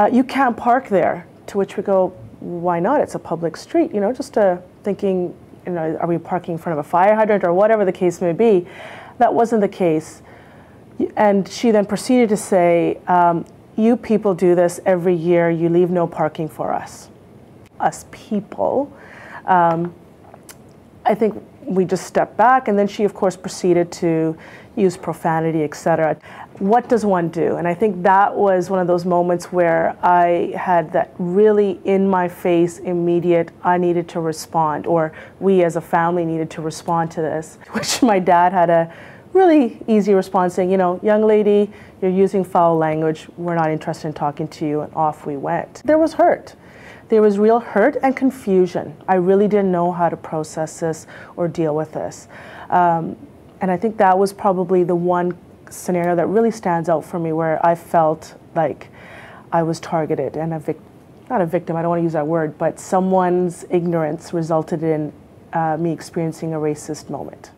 uh, you can't park there. To which we go, why not? It's a public street, you know, just uh, thinking, you know, are we parking in front of a fire hydrant or whatever the case may be. That wasn't the case. And she then proceeded to say, um, you people do this every year, you leave no parking for us. Us people. Um, I think we just stepped back, and then she, of course, proceeded to use profanity, etc. What does one do? And I think that was one of those moments where I had that really in my face, immediate, I needed to respond, or we as a family needed to respond to this, which my dad had a really easy response saying, you know, young lady, you're using foul language, we're not interested in talking to you, and off we went. There was hurt. There was real hurt and confusion. I really didn't know how to process this or deal with this. Um, and I think that was probably the one scenario that really stands out for me where I felt like I was targeted and a victim, not a victim, I don't want to use that word, but someone's ignorance resulted in uh, me experiencing a racist moment.